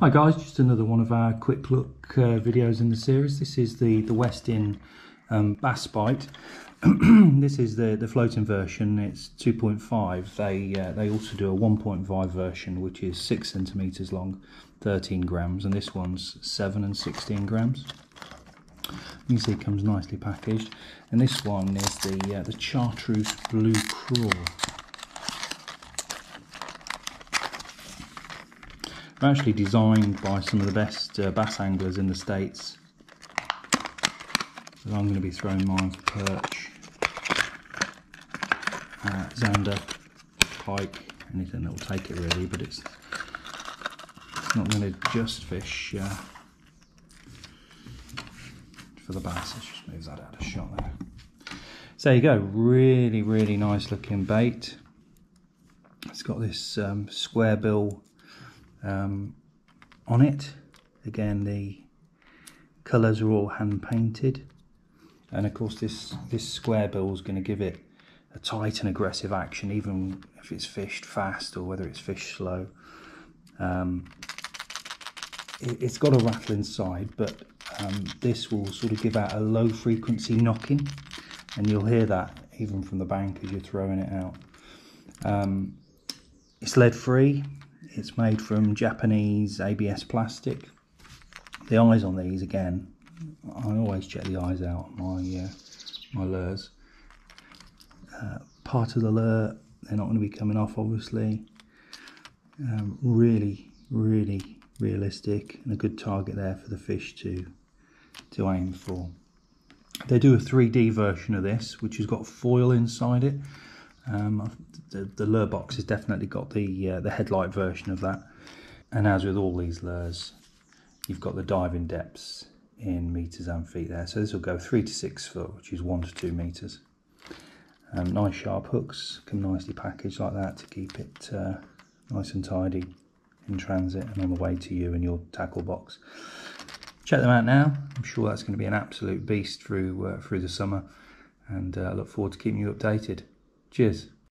Hi guys, just another one of our quick look uh, videos in the series. This is the, the Westin um, Bass Bite. this is the, the floating version, it's 2.5. They uh, they also do a 1.5 version which is 6 centimetres long, 13 grams, and this one's 7 and 16 grams. You can see it comes nicely packaged. And this one is the, uh, the Chartreuse Blue Craw. They're actually designed by some of the best uh, bass anglers in the States. So I'm going to be throwing mine for perch, uh, zander, pike, anything that will take it really, but it's, it's not going to just fish uh, for the bass. Let's just move that out of shot there. So there you go, really, really nice looking bait. It's got this um, square bill um, on it. Again, the colours are all hand painted, and of course, this this square bill is going to give it a tight and aggressive action, even if it's fished fast or whether it's fished slow. Um, it, has got a rattle inside, but um, this will sort of give out a low frequency knocking, and you'll hear that even from the bank as you're throwing it out. Um, it's lead free, it's made from Japanese ABS plastic. The eyes on these, again, I always check the eyes out on my, uh, my lures. Uh, part of the lure, they're not going to be coming off, obviously. Um, really, really realistic and a good target there for the fish to, to aim for. They do a 3D version of this, which has got foil inside it. Um, the, the lure box has definitely got the uh, the headlight version of that. And as with all these lures, you've got the diving depths in meters and feet there. So this will go three to six foot, which is one to two meters. Um, nice sharp hooks, come nicely packaged like that to keep it uh, nice and tidy in transit and on the way to you and your tackle box. Check them out now. I'm sure that's going to be an absolute beast through uh, through the summer, and uh, I look forward to keeping you updated. Cheers.